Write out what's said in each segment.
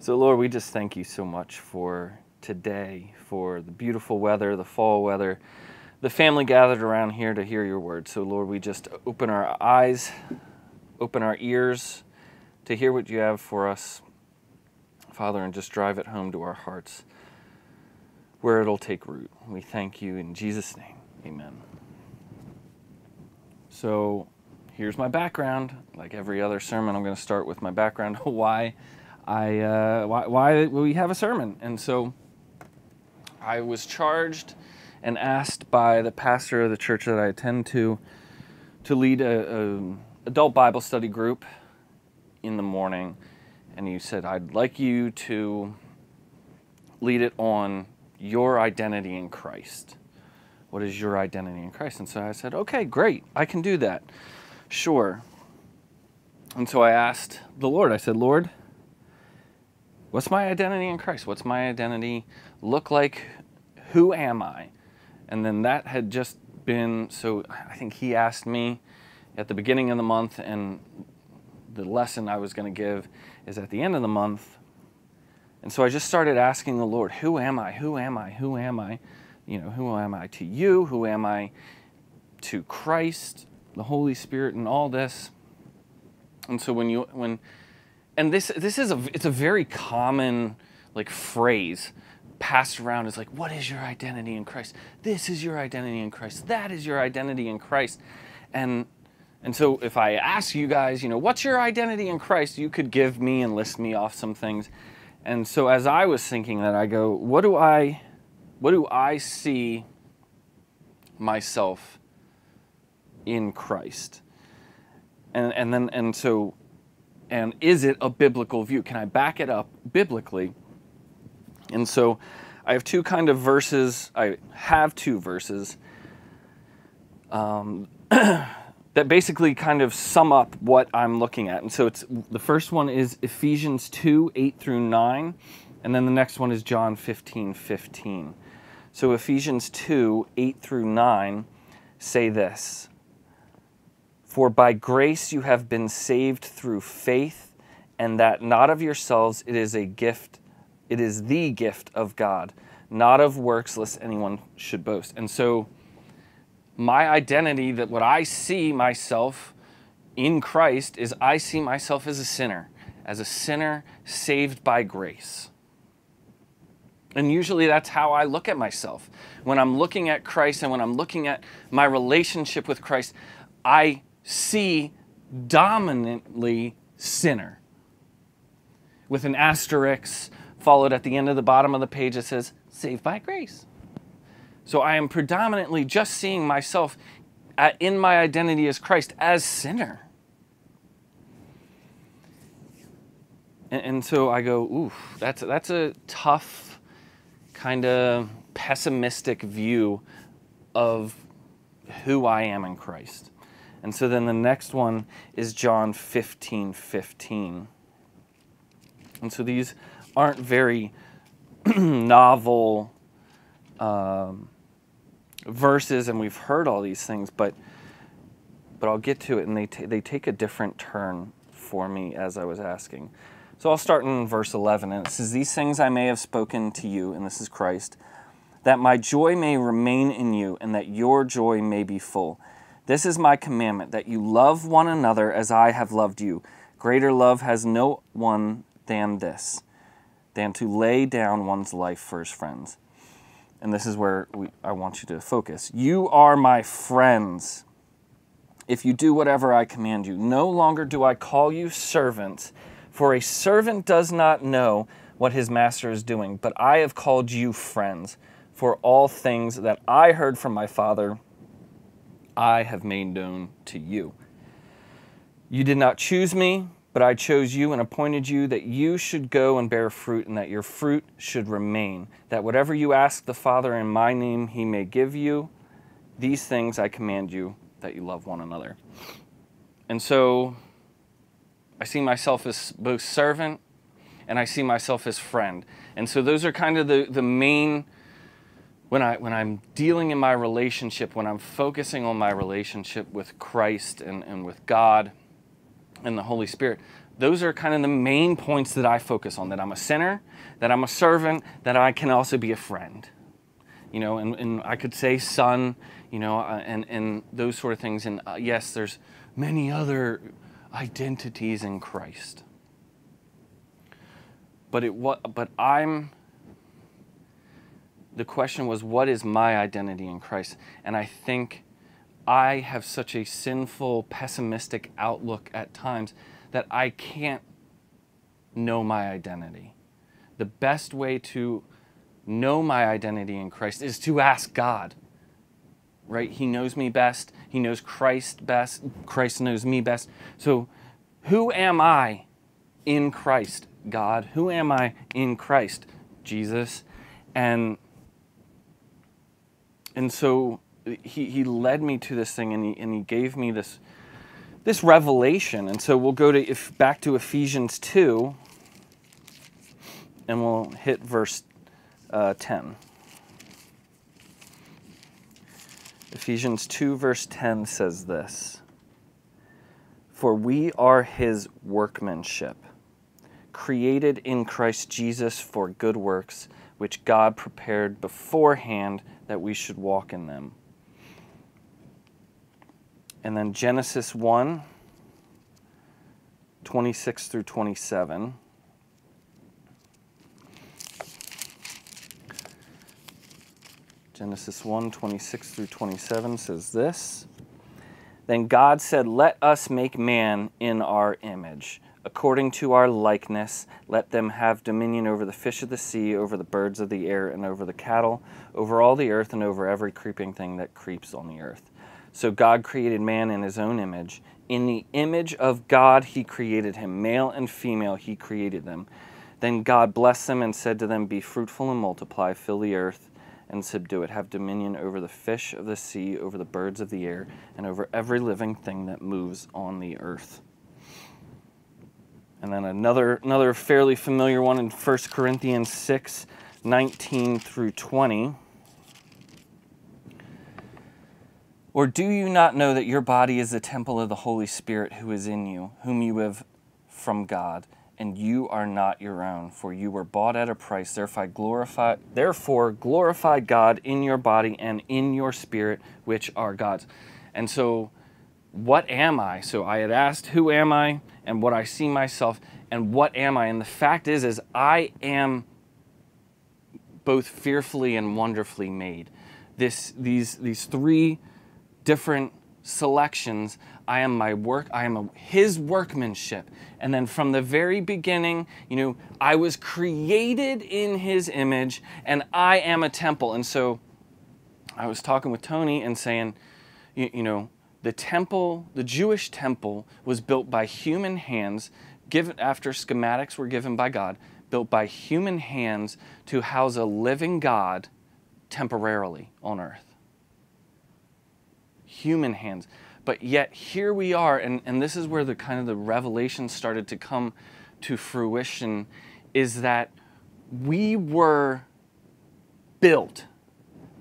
So, Lord, we just thank you so much for today, for the beautiful weather, the fall weather, the family gathered around here to hear your word. So, Lord, we just open our eyes, open our ears to hear what you have for us, Father, and just drive it home to our hearts where it'll take root. We thank you in Jesus' name. Amen. So, here's my background. Like every other sermon, I'm going to start with my background. why I uh, why, why we have a sermon, and so I was charged and asked by the pastor of the church that I attend to to lead a, a adult Bible study group in the morning, and he said I'd like you to lead it on your identity in Christ. What is your identity in Christ? And so I said, okay, great, I can do that. Sure. And so I asked the Lord, I said, Lord, what's my identity in Christ? What's my identity look like? Who am I? And then that had just been, so I think he asked me at the beginning of the month, and the lesson I was going to give is at the end of the month. And so I just started asking the Lord, Who am I? Who am I? Who am I? You know, who am I to you? Who am I to Christ? the Holy Spirit and all this. And so when you when and this this is a it's a very common like phrase passed around is like what is your identity in Christ? This is your identity in Christ. That is your identity in Christ. And and so if I ask you guys, you know, what's your identity in Christ? You could give me and list me off some things. And so as I was thinking that I go, what do I what do I see myself in Christ. And, and then, and so, and is it a biblical view? Can I back it up biblically? And so I have two kind of verses, I have two verses um, that basically kind of sum up what I'm looking at. And so it's the first one is Ephesians 2 8 through 9, and then the next one is John 15 15. So Ephesians 2 8 through 9 say this for by grace you have been saved through faith, and that not of yourselves, it is a gift, it is the gift of God, not of works, lest anyone should boast. And so, my identity, that what I see myself in Christ, is I see myself as a sinner, as a sinner saved by grace. And usually that's how I look at myself. When I'm looking at Christ and when I'm looking at my relationship with Christ, I see dominantly sinner. With an asterisk followed at the end of the bottom of the page that says, saved by grace. So I am predominantly just seeing myself at, in my identity as Christ as sinner. And, and so I go, ooh, that's, that's a tough, kind of pessimistic view of who I am in Christ. And so then the next one is John 15 15. And so these aren't very novel um, verses, and we've heard all these things, but but I'll get to it, and they they take a different turn for me as I was asking. So I'll start in verse 11, and it says, "These things I may have spoken to you, and this is Christ, that my joy may remain in you, and that your joy may be full." This is my commandment that you love one another as I have loved you. Greater love has no one than this, than to lay down one's life for his friends. And this is where we, I want you to focus. You are my friends if you do whatever I command you. No longer do I call you servants, for a servant does not know what his master is doing, but I have called you friends, for all things that I heard from my Father I have made known to you. You did not choose me, but I chose you and appointed you that you should go and bear fruit, and that your fruit should remain, that whatever you ask the Father in my name, he may give you. These things I command you, that you love one another. And so I see myself as both servant and I see myself as friend. And so those are kind of the, the main when, I, when I'm dealing in my relationship, when I'm focusing on my relationship with Christ and, and with God and the Holy Spirit, those are kind of the main points that I focus on that I'm a sinner, that I'm a servant, that I can also be a friend. You know, and, and I could say son, you know, uh, and, and those sort of things. And uh, yes, there's many other identities in Christ. But it but I'm the question was what is my identity in Christ? And I think I have such a sinful, pessimistic outlook at times that I can't know my identity. The best way to know my identity in Christ is to ask God. Right? He knows me best. He knows Christ best. Christ knows me best. So, who am I in Christ, God? Who am I in Christ, Jesus? And and so he, he led me to this thing and he, and he gave me this this revelation. And so we'll go to if back to Ephesians 2 and we'll hit verse uh, 10. Ephesians 2, verse 10 says this For we are his workmanship, created in Christ Jesus for good works, which God prepared beforehand that we should walk in them. And then Genesis 1, 26 through 27. Genesis 1, 26 through 27 says this Then God said, Let us make man in our image, according to our likeness. Let them have dominion over the fish of the sea, over the birds of the air, and over the cattle, over all the earth, and over every creeping thing that creeps on the earth. So God created man in his own image. In the image of God, he created him. Male and female, he created them. Then God blessed them and said to them, Be fruitful and multiply, fill the earth and subdue it. Have dominion over the fish of the sea, over the birds of the air, and over every living thing that moves on the earth. And then another, another fairly familiar one in 1 Corinthians 6 19 through 20. Or do you not know that your body is the temple of the Holy Spirit who is in you, whom you have from God, and you are not your own, for you were bought at a price. Therefore glorify, therefore glorify God in your body and in your spirit, which are God's. And so, what am I? So I had asked, who am I, and what I see myself, and what am I? And the fact is, is I am both fearfully and wonderfully made. This, these, these three different selections. I am my work, I am a, his workmanship. And then from the very beginning, you know, I was created in his image and I am a temple. And so I was talking with Tony and saying, you, you know, the temple, the Jewish temple was built by human hands, given after schematics were given by God, built by human hands to house a living God temporarily on earth human hands. But yet here we are, and, and this is where the kind of the revelation started to come to fruition, is that we were built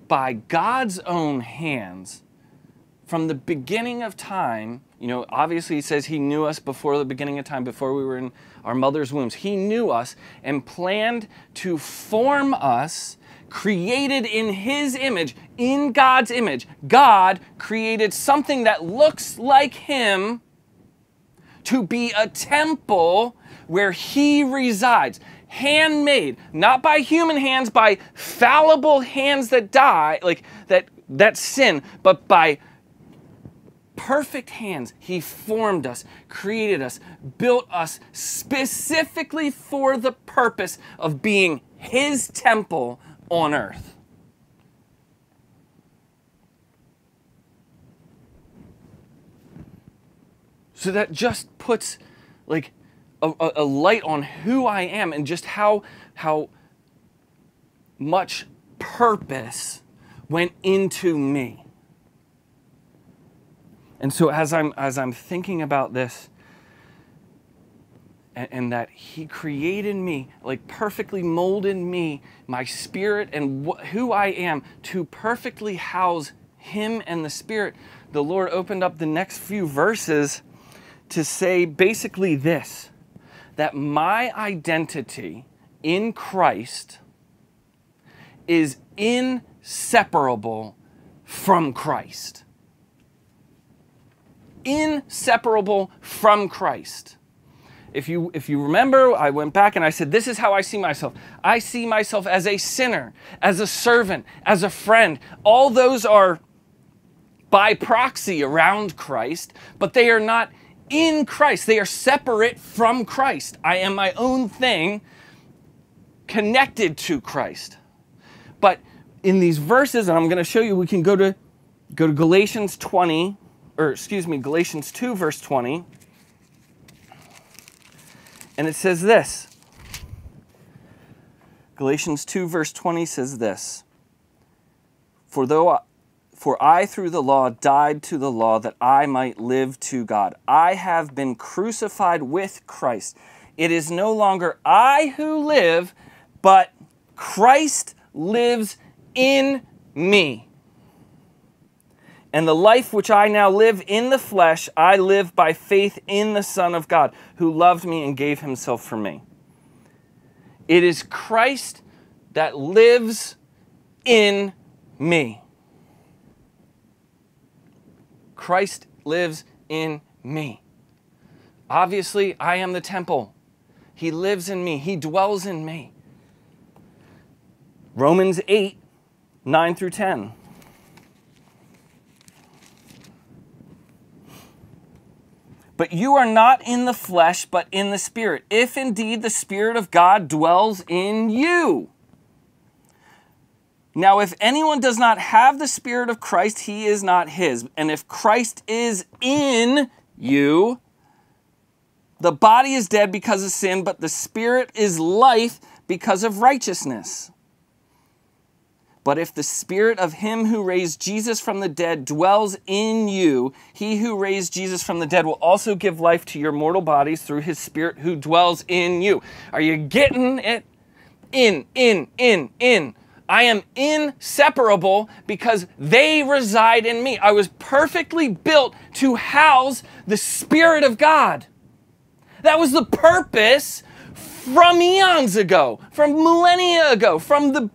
by God's own hands from the beginning of time. You know, obviously, he says he knew us before the beginning of time, before we were in our mother's wombs. He knew us and planned to form us created in His image, in God's image. God created something that looks like Him to be a temple where He resides. Handmade, not by human hands, by fallible hands that die, like that, that sin, but by perfect hands, He formed us, created us, built us specifically for the purpose of being His temple on earth. So that just puts like a, a, light on who I am and just how how much purpose went into me. And so as I'm as I'm thinking about this, and, and that He created me, like perfectly molded me, my spirit, and wh- who I am to perfectly house Him and the Spirit. The Lord opened up the next few verses to say basically this that my identity in Christ is inseparable from Christ. Inseparable from Christ. If you, if you remember, I went back and I said, This is how I see myself. I see myself as a sinner, as a servant, as a friend. All those are by proxy around Christ, but they are not in Christ. They are separate from Christ. I am my own thing connected to Christ. But in these verses, and I'm going to show you, we can go to go to Galatians 20, or excuse me, Galatians 2, verse 20. And it says this. Galatians 2, verse 20 says this. For though for I through the law died to the law that I might live to God. I have been crucified with Christ. It is no longer I who live, but Christ lives in me. And the life which I now live in the flesh, I live by faith in the Son of God, who loved me and gave himself for me. It is Christ that lives in me. Christ lives in me. Obviously, I am the temple. He lives in me, He dwells in me. Romans 8, 9 through 10. But you are not in the flesh, but in the Spirit, if indeed the Spirit of God dwells in you. Now, if anyone does not have the Spirit of Christ, he is not his. And if Christ is in you, the body is dead because of sin, but the Spirit is life because of righteousness. But if the Spirit of Him who raised Jesus from the dead dwells in you, He who raised Jesus from the dead will also give life to your mortal bodies through His Spirit who dwells in you. Are you getting it? In, in, in, in. I am inseparable because they reside in me. I was perfectly built to house the Spirit of God. That was the purpose from eons ago, from millennia ago, from the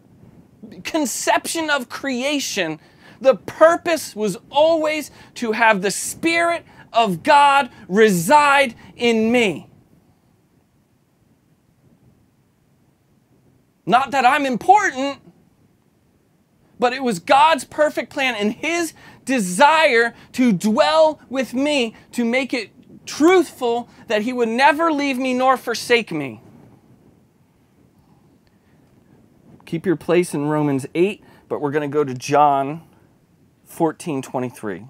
conception of creation. The purpose was always to have the Spirit of God reside in me. Not that I'm important, but it was God's perfect plan and His desire to dwell with me to make it truthful that He would never leave me nor forsake me. Keep your place in Romans 8, but we're going to go to John 14 23.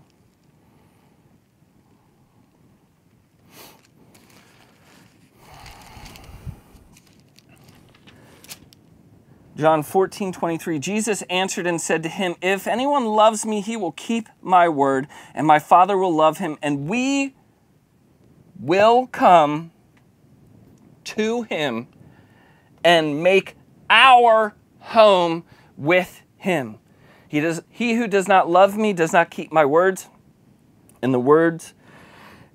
John 14, 23, Jesus answered and said to him, If anyone loves me, he will keep my word, and my Father will love him, and we will come to him and make our home with him. He, does, he who does not love me does not keep my words, and the words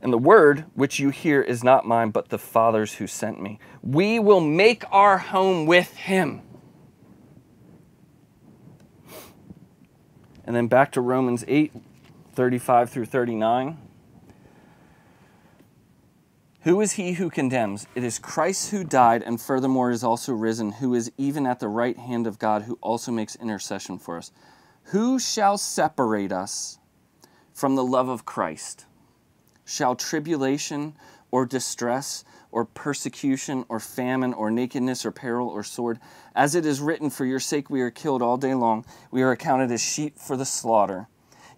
and the word which you hear is not mine, but the Father's who sent me. We will make our home with him. And then back to Romans 8, 35 through 39. Who is he who condemns? It is Christ who died and furthermore is also risen, who is even at the right hand of God, who also makes intercession for us. Who shall separate us from the love of Christ? Shall tribulation or distress or persecution or famine or nakedness or peril or sword. As it is written, For your sake we are killed all day long, we are accounted as sheep for the slaughter.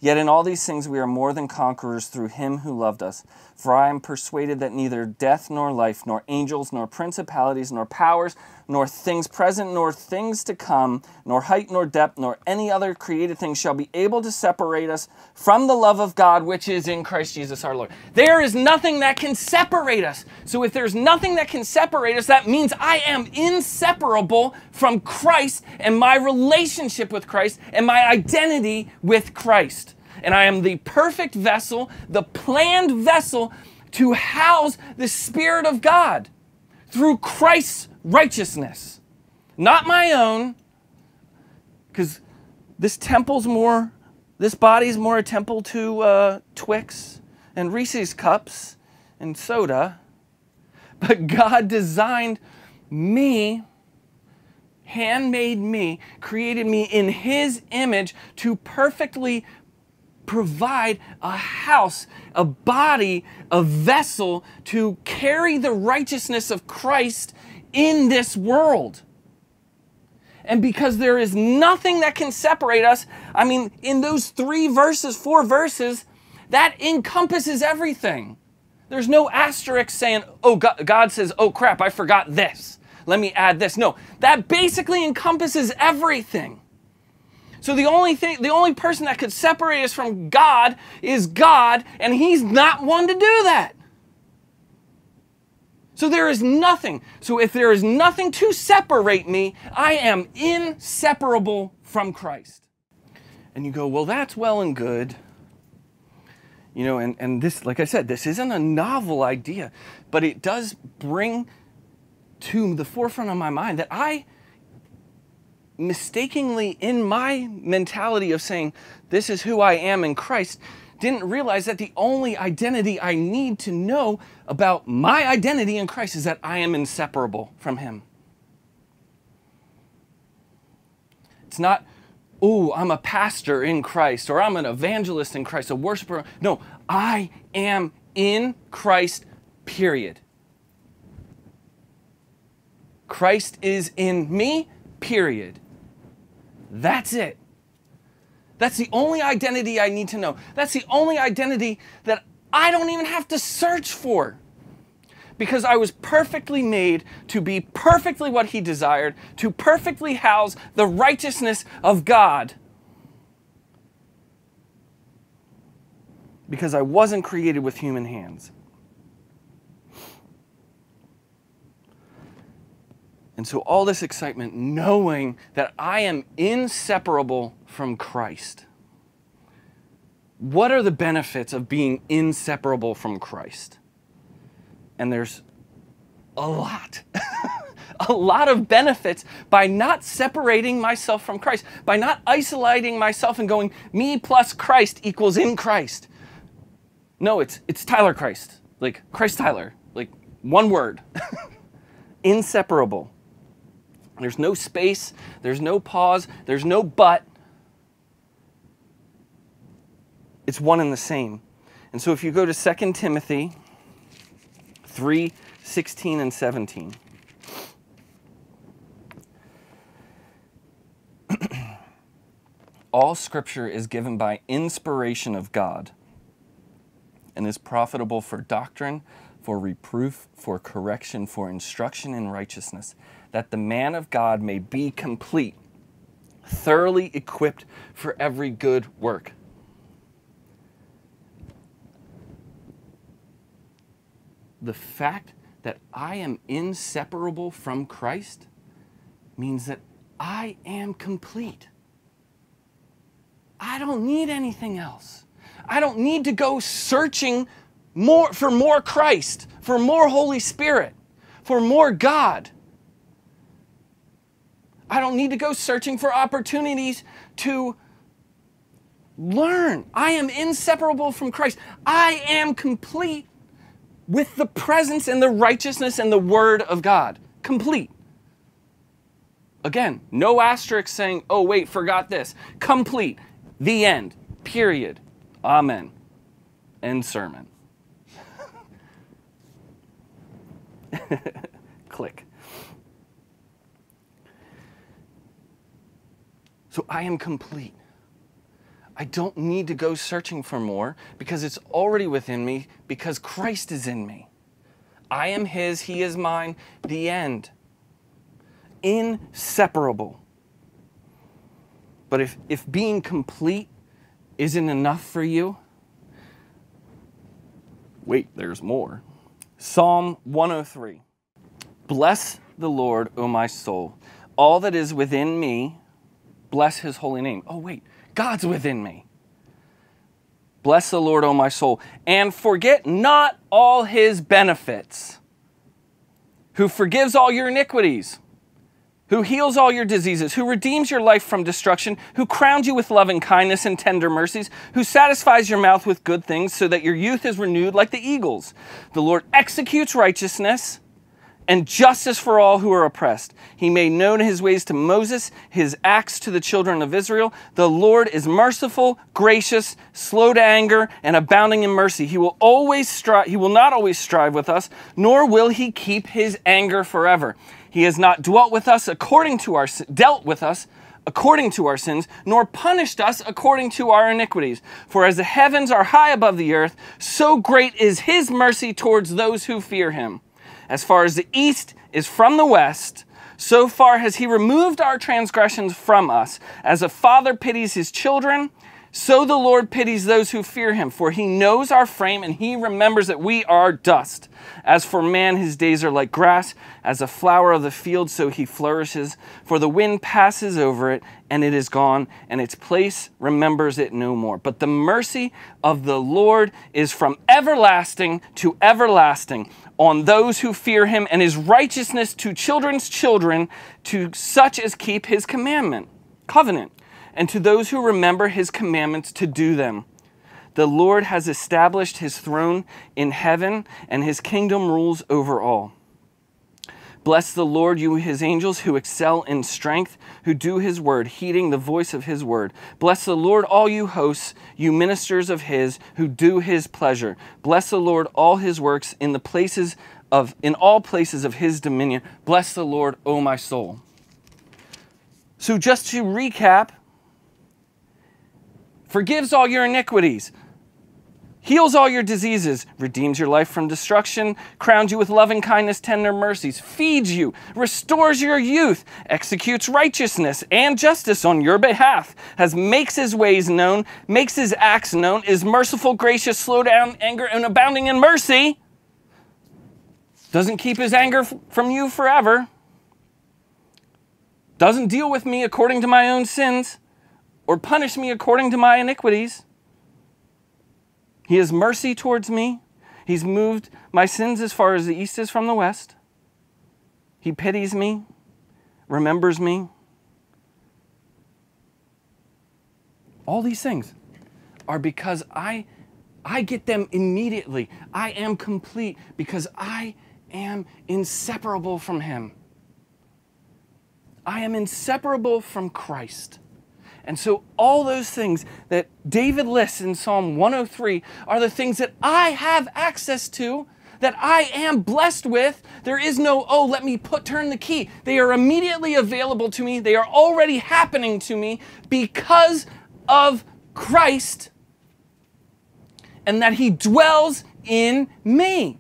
Yet in all these things we are more than conquerors through him who loved us. For I am persuaded that neither death nor life, nor angels, nor principalities, nor powers, nor things present, nor things to come, nor height, nor depth, nor any other created thing shall be able to separate us from the love of God which is in Christ Jesus our Lord. There is nothing that can separate us. So if there's nothing that can separate us, that means I am inseparable from Christ and my relationship with Christ and my identity with Christ and I am the perfect vessel, the planned vessel to house the Spirit of God. through Christ's righteousness, not my own, because this temple's more, this body's more a temple to uh, Twix and Reese's cups and soda, but God designed me, handmade me, created me in His image to perfectly provide a house, a body, a vessel to carry the righteousness of Christ in this world. And because there is nothing that can separate us, I mean, in those three verses, four verses, that encompasses everything. There's no asterisk saying, oh, God says, oh crap, I forgot this. Let me add this. No, that basically encompasses everything. So the only thing, the only person that could separate us from God is God, and He's not one to do that. So there is nothing. So if there is nothing to separate me, I am inseparable from Christ. And you go, well, that's well and good. You know, and, and this, like I said, this isn't a novel idea, but it does bring to the forefront of my mind that I mistakenly, in my mentality of saying, this is who I am in Christ, didn't realize that the only identity I need to know about my identity in Christ is that I am inseparable from Him. It's not, oh, I'm a pastor in Christ or I'm an evangelist in Christ, a worshiper. No, I am in Christ, period. Christ is in me, period. That's it. That's the only identity I need to know. That's the only identity that I don't even have to search for. Because I was perfectly made to be perfectly what He desired, to perfectly house the righteousness of God. Because I wasn't created with human hands. And so, all this excitement, knowing that I am inseparable from Christ. What are the benefits of being inseparable from Christ? And there's a lot. a lot of benefits by not separating myself from Christ, by not isolating myself and going, me plus Christ equals in Christ. No, it's, it's Tyler Christ, like Christ Tyler, like one word. Inseparable. There's no space, there's no pause, there's no but. It's one and the same. And so if you go to 2 Timothy 3 16 and 17. All scripture is given by inspiration of God and is profitable for doctrine, for reproof, for correction, for instruction in righteousness that the man of God may be complete, thoroughly equipped for every good work. The fact that I am inseparable from Christ means that I am complete. I don't need anything else. I don't need to go searching more for more Christ, for more Holy Spirit, for more God. I don't need to go searching for opportunities to learn. I am inseparable from Christ. I am complete with the presence and the righteousness and the Word of God. Complete. Again, no asterisk saying, oh, wait, forgot this. Complete. The end. Period. Amen. End sermon. Click. So I am complete. I don't need to go searching for more because it's already within me because Christ is in me. I am His, He is mine, the end. Inseparable. But if, if being complete isn't enough for you, wait, there's more. Psalm 103 Bless the Lord, O my soul. All that is within me, Bless his holy name. Oh, wait, God's within me. Bless the Lord, O my soul, and forget not all his benefits, who forgives all your iniquities, who heals all your diseases, who redeems your life from destruction, who crowns you with loving kindness and tender mercies, who satisfies your mouth with good things so that your youth is renewed like the eagles. The Lord executes righteousness and justice for all who are oppressed. He made known his ways to Moses, his acts to the children of Israel. The Lord is merciful, gracious, slow to anger, and abounding in mercy. He will always strive, he will not always strive with us, nor will he keep his anger forever. He has not dwelt with us according to our dealt with us according to our sins, nor punished us according to our iniquities. For as the heavens are high above the earth, so great is his mercy towards those who fear him. As far as the east is from the west, so far has he removed our transgressions from us. As a father pities his children, so the Lord pities those who fear him, for he knows our frame and he remembers that we are dust. As for man, his days are like grass, as a flower of the field, so he flourishes. For the wind passes over it, and it is gone, and its place remembers it no more. But the mercy of the Lord is from everlasting to everlasting on those who fear him, and his righteousness to children's children, to such as keep his commandment, covenant, and to those who remember his commandments to do them. The Lord has established his throne in heaven, and his kingdom rules over all. Bless the Lord, you his angels who excel in strength, who do his word, heeding the voice of his word. Bless the Lord, all you hosts, you ministers of his, who do his pleasure. Bless the Lord, all his works in the places of in all places of his dominion. Bless the Lord, O my soul. So just to recap, forgives all your iniquities heals all your diseases, redeems your life from destruction, crowns you with loving kindness, tender mercies, feeds you, restores your youth, executes righteousness and justice on your behalf, has makes his ways known, makes his acts known, is merciful, gracious, slow down anger, and abounding in mercy. Doesn't keep his anger from you forever. Doesn't deal with me according to my own sins or punish me according to my iniquities he has mercy towards me. He's moved my sins as far as the east is from the west. He pities me, remembers me. All these things are because I I get them immediately. I am complete because I am inseparable from him. I am inseparable from Christ. And so, all those things that David lists in Psalm 103 are the things that I have access to, that I am blessed with. There is no, oh, let me put, turn the key. They are immediately available to me, they are already happening to me because of Christ and that He dwells in me.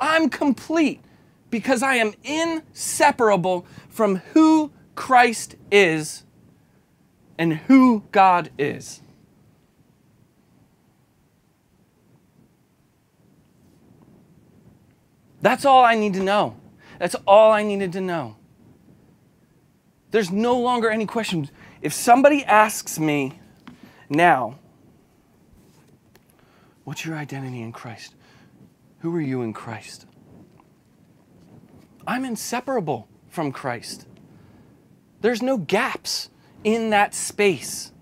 I'm complete because I am inseparable from who Christ is and who God is. That's all I need to know. That's all I needed to know. There's no longer any questions. If somebody asks me now, what's your identity in Christ? Who are you in Christ? I'm inseparable from Christ. There's no gaps in that space.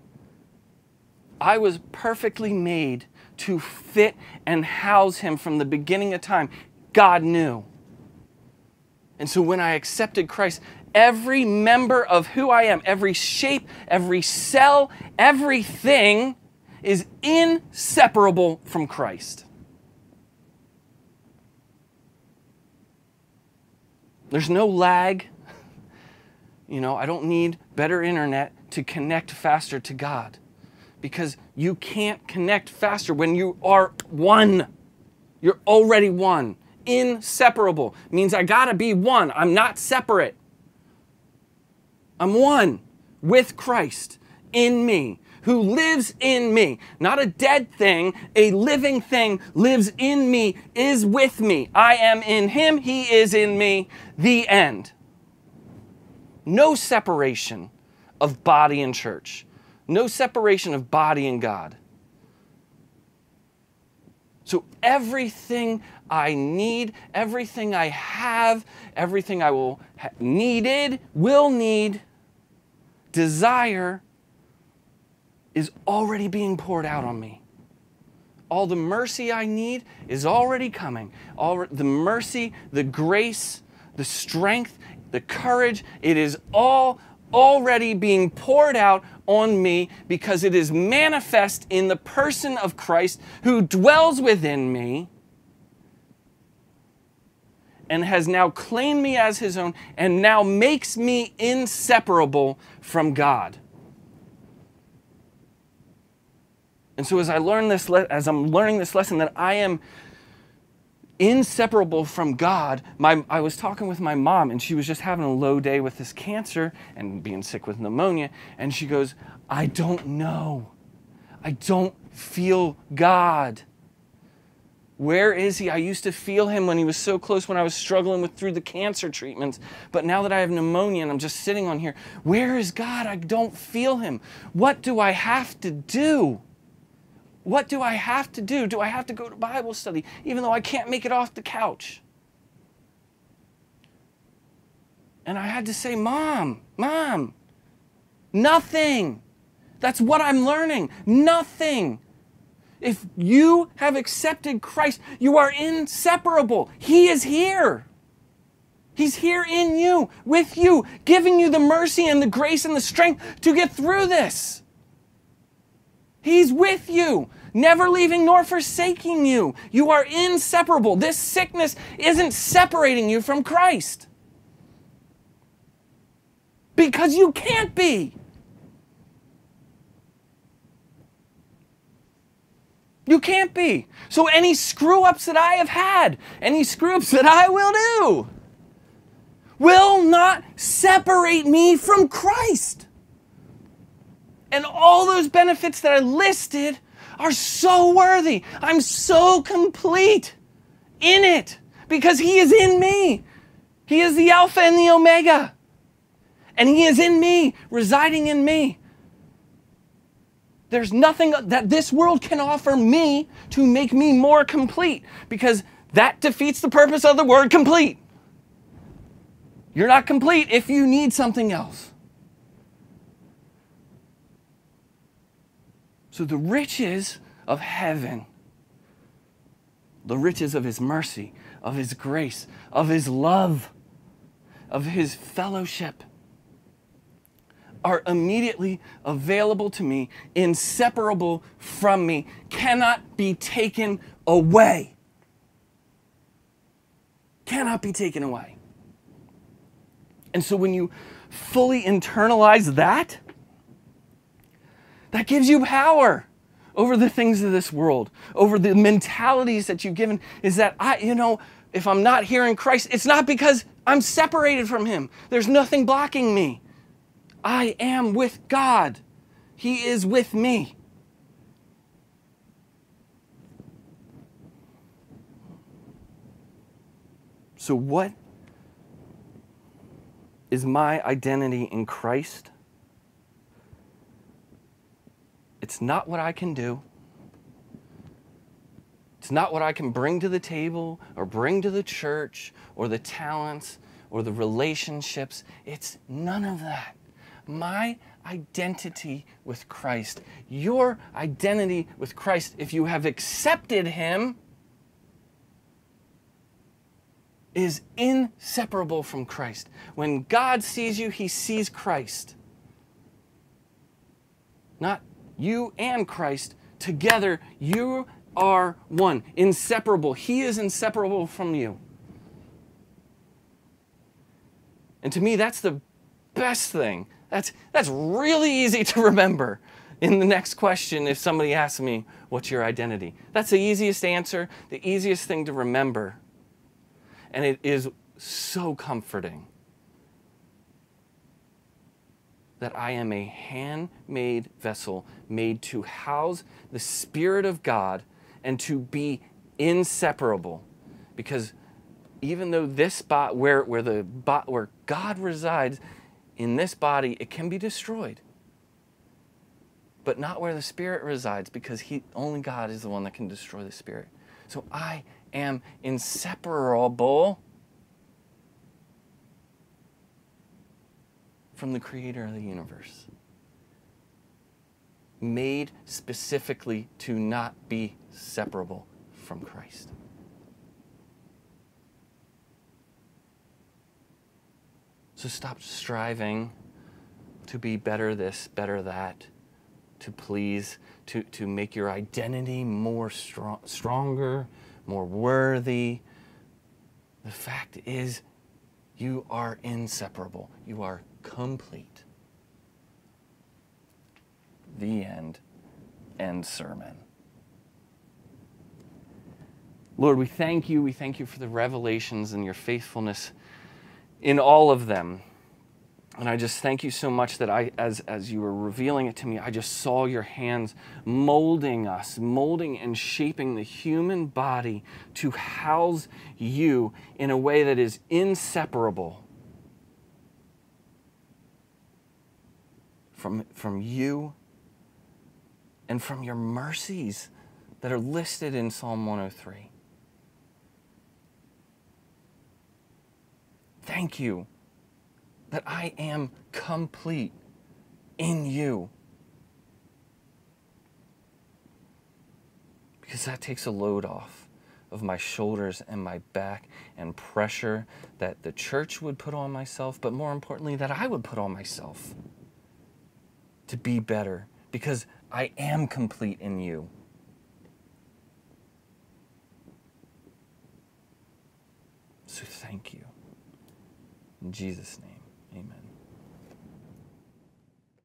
I was perfectly made to fit and house him from the beginning of time. God knew. And so when I accepted Christ, every member of who I am, every shape, every cell, everything is inseparable from Christ. There's no lag. You know, I don't need better internet to connect faster to God because you can't connect faster when you are one. You're already one. Inseparable means I gotta be one. I'm not separate. I'm one with Christ in me who lives in me. Not a dead thing, a living thing lives in me, is with me. I am in him, he is in me. The end. No separation of body and church, no separation of body and God. So everything I need, everything I have, everything I will ha- needed, will need, desire is already being poured out on me. All the mercy I need is already coming. All the mercy, the grace, the strength, the courage, it is all already being poured out on me because it is manifest in the person of Christ who dwells within me and has now claimed me as his own and now makes me inseparable from God. And so as I learn this as I'm learning this lesson that I am inseparable from God, my, I was talking with my mom and she was just having a low day with this cancer and being sick with pneumonia and she goes, "I don't know. I don't feel God." Where is he? I used to feel him when he was so close when I was struggling with through the cancer treatments. But now that I have pneumonia and I'm just sitting on here, where is God? I don't feel him. What do I have to do? What do I have to do? Do I have to go to Bible study even though I can't make it off the couch? And I had to say, Mom, Mom, nothing. That's what I'm learning. Nothing. If you have accepted Christ, you are inseparable. He is here. He's here in you, with you, giving you the mercy and the grace and the strength to get through this. He's with you, never leaving nor forsaking you. You are inseparable. This sickness isn't separating you from Christ. Because you can't be. You can't be. So, any screw ups that I have had, any screw ups that I will do, will not separate me from Christ. And all those benefits that I listed are so worthy. I'm so complete in it because He is in me. He is the Alpha and the Omega. And He is in me, residing in me. There's nothing that this world can offer me to make me more complete because that defeats the purpose of the word complete. You're not complete if you need something else. So the riches of heaven, the riches of His mercy, of His grace, of His love, of His fellowship are immediately available to me, inseparable from me, cannot be taken away. Cannot be taken away. And so when you fully internalize that, that gives you power over the things of this world, over the mentalities that you've given. Is that I, you know, if I'm not here in Christ, it's not because I'm separated from Him. There's nothing blocking me. I am with God, He is with me. So, what is my identity in Christ? It's not what I can do. It's not what I can bring to the table or bring to the church or the talents or the relationships. It's none of that. My identity with Christ, your identity with Christ, if you have accepted Him, is inseparable from Christ. When God sees you, He sees Christ. Not you and Christ together, you are one, inseparable. He is inseparable from you. And to me, that's the best thing. That's, that's really easy to remember in the next question if somebody asks me, What's your identity? That's the easiest answer, the easiest thing to remember. And it is so comforting that I am a handmade vessel made to house the Spirit of God and to be inseparable. Because even though this spot where, where, the, where God resides, in this body, it can be destroyed. But not where the Spirit resides, because he, only God is the one that can destroy the Spirit. So I am inseparable from the creator of the universe. Made specifically to not be separable from Christ. So stop striving to be better this, better that, to please, to, to make your identity more strong, stronger, more worthy. The fact is, you are inseparable. You are complete. The end. End sermon. Lord, we thank you. We thank you for the revelations and your faithfulness in all of them. And I just thank you so much that I, as, as you were revealing it to me, I just saw your hands molding us, molding and shaping the human body to house you in a way that is inseparable from, from you and from your mercies that are listed in Psalm 103. Thank you that I am complete in you. Because that takes a load off of my shoulders and my back and pressure that the church would put on myself, but more importantly, that I would put on myself to be better because I am complete in you. So thank you. In Jesus' name.